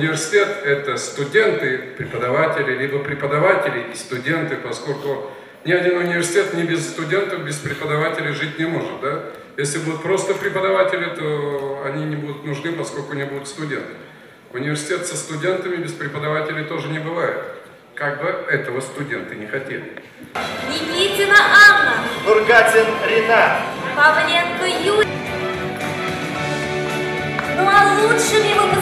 университет – это студенты, преподаватели, либо преподаватели и студенты, поскольку ни один университет не без студентов, без преподавателей жить не может. Да? Если будут просто преподаватели, то они не будут нужны, поскольку не будут студенты. Университет со студентами без преподавателей тоже не бывает. Как бы этого студенты не хотели. Никитина Анна, Нургатин Рина, Павленко Юрий. Ну а лучшими выпускниками